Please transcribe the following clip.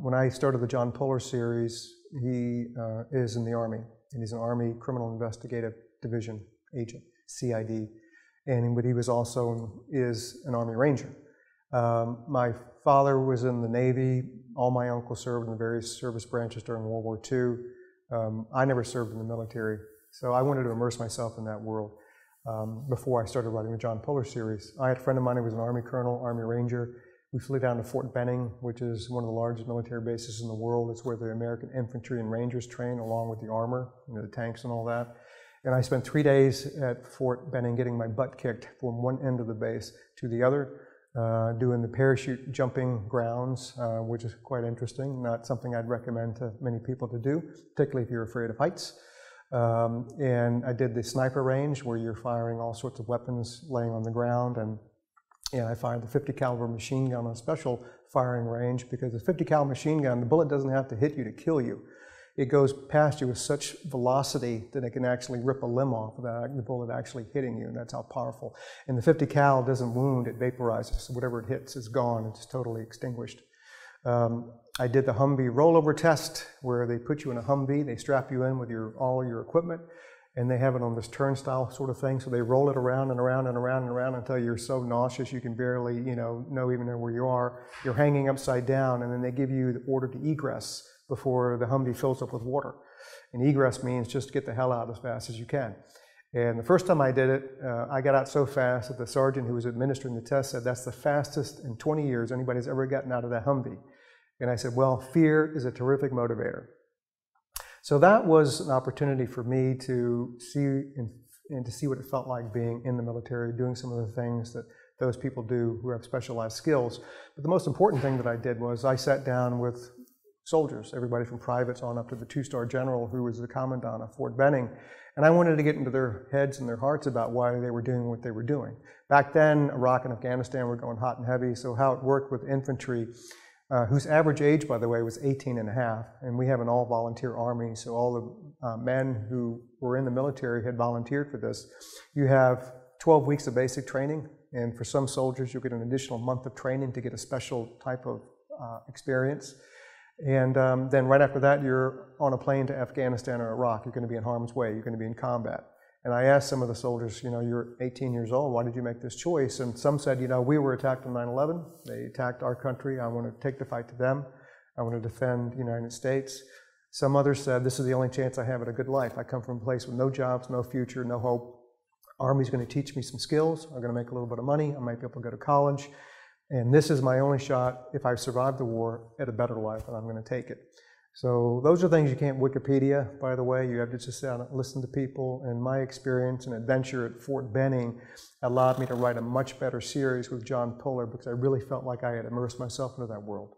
when I started the John Puller series, he uh, is in the Army, and he's an Army Criminal Investigative Division agent, CID, and but he was also is an Army Ranger. Um, my father was in the Navy. All my uncles served in the various service branches during World War II. Um, I never served in the military, so I wanted to immerse myself in that world um, before I started writing the John Puller series. I had a friend of mine who was an Army colonel, Army Ranger. We flew down to Fort Benning, which is one of the largest military bases in the world. It's where the American infantry and Rangers train, along with the armor, you know, the tanks and all that. And I spent three days at Fort Benning getting my butt kicked from one end of the base to the other, uh, doing the parachute jumping grounds, uh, which is quite interesting. Not something I'd recommend to many people to do, particularly if you're afraid of heights. Um, and I did the sniper range where you're firing all sorts of weapons laying on the ground. And, and I fired the 50 caliber machine gun on a special firing range because the 50 caliber machine gun, the bullet doesn't have to hit you to kill you it goes past you with such velocity that it can actually rip a limb off without the bullet actually hitting you, and that's how powerful. And the 50 cal doesn't wound, it vaporizes. So whatever it hits is gone, it's totally extinguished. Um, I did the Humvee rollover test where they put you in a Humvee, they strap you in with your, all your equipment, and they have it on this turnstile sort of thing. So they roll it around and around and around and around until you're so nauseous you can barely, you know, know even where you are. You're hanging upside down, and then they give you the order to egress before the Humvee fills up with water. And egress means just get the hell out as fast as you can. And the first time I did it, uh, I got out so fast that the sergeant who was administering the test said, That's the fastest in 20 years anybody's ever gotten out of that Humvee. And I said, Well, fear is a terrific motivator. So that was an opportunity for me to see and, and to see what it felt like being in the military, doing some of the things that those people do who have specialized skills. But the most important thing that I did was I sat down with soldiers, everybody from privates on up to the two-star general who was the commandant of Fort Benning. And I wanted to get into their heads and their hearts about why they were doing what they were doing. Back then, Iraq and Afghanistan were going hot and heavy, so how it worked with infantry, uh, whose average age, by the way, was 18 and a half, and we have an all-volunteer army, so all the uh, men who were in the military had volunteered for this. You have 12 weeks of basic training, and for some soldiers, you get an additional month of training to get a special type of uh, experience. And um, then right after that, you're on a plane to Afghanistan or Iraq. You're going to be in harm's way. You're going to be in combat. And I asked some of the soldiers, you know, you're 18 years old. Why did you make this choice? And some said, you know, we were attacked on 9/11. They attacked our country. I want to take the fight to them. I want to defend the United States. Some others said, this is the only chance I have at a good life. I come from a place with no jobs, no future, no hope. Army's going to teach me some skills. I'm going to make a little bit of money. I might be able to go to college. And this is my only shot, if I survive the war, at a better life, and I'm going to take it. So those are things you can't Wikipedia, by the way. You have to just sit down and listen to people. And my experience and adventure at Fort Benning allowed me to write a much better series with John Puller because I really felt like I had immersed myself into that world.